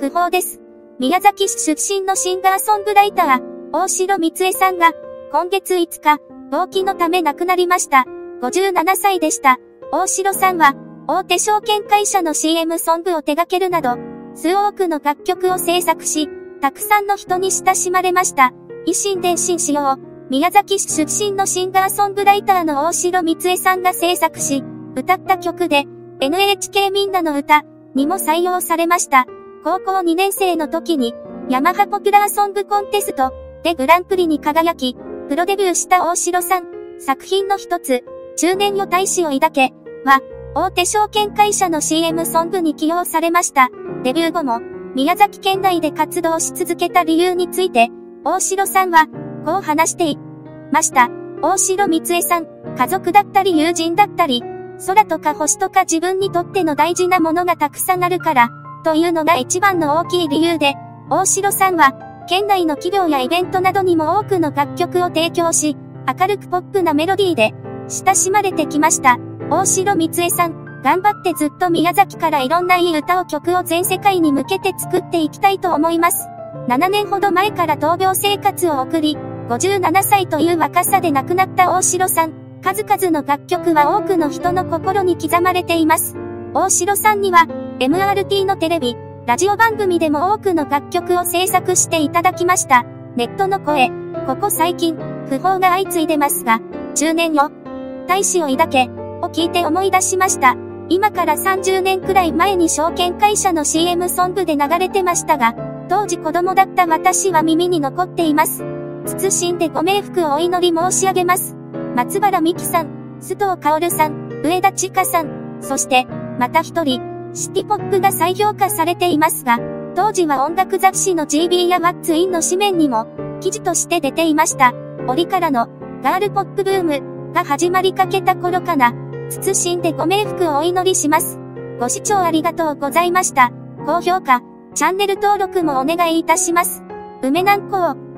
訃報です。宮崎市出身のシンガーソングライター、大城光恵さんが、今月5日、病気のため亡くなりました。57歳でした。大城さんは、大手証券会社の CM ソングを手掛けるなど、数多くの楽曲を制作し、たくさんの人に親しまれました。維新伝心使用、宮崎市出身のシンガーソングライターの大城光恵さんが制作し、歌った曲で、NHK みんなの歌にも採用されました。高校2年生の時に、ヤマハポピュラーソングコンテストでグランプリに輝き、プロデビューした大城さん。作品の一つ、中年よ大使を抱け、は、大手証券会社の CM ソングに起用されました。デビュー後も、宮崎県内で活動し続けた理由について、大城さんは、こう話していました。大城光恵さん、家族だったり友人だったり、空とか星とか自分にとっての大事なものがたくさんあるから、というのが一番の大きい理由で、大城さんは、県内の企業やイベントなどにも多くの楽曲を提供し、明るくポップなメロディーで、親しまれてきました。大城光恵さん、頑張ってずっと宮崎からいろんないい歌を曲を全世界に向けて作っていきたいと思います。7年ほど前から闘病生活を送り、57歳という若さで亡くなった大城さん、数々の楽曲は多くの人の心に刻まれています。大城さんには、MRT のテレビ、ラジオ番組でも多くの楽曲を制作していただきました。ネットの声、ここ最近、訃報が相次いでますが、中年よ、大使を抱け、を聞いて思い出しました。今から30年くらい前に証券会社の CM ソングで流れてましたが、当時子供だった私は耳に残っています。謹んでご冥福をお祈り申し上げます。松原美希さん、須藤薫さん、上田千佳さん、そして、また一人、シティポップが再評価されていますが、当時は音楽雑誌の GB や What's In の紙面にも、記事として出ていました。折からの、ガールポップブーム、が始まりかけた頃かな。謹んでご冥福をお祈りします。ご視聴ありがとうございました。高評価、チャンネル登録もお願いいたします。梅南港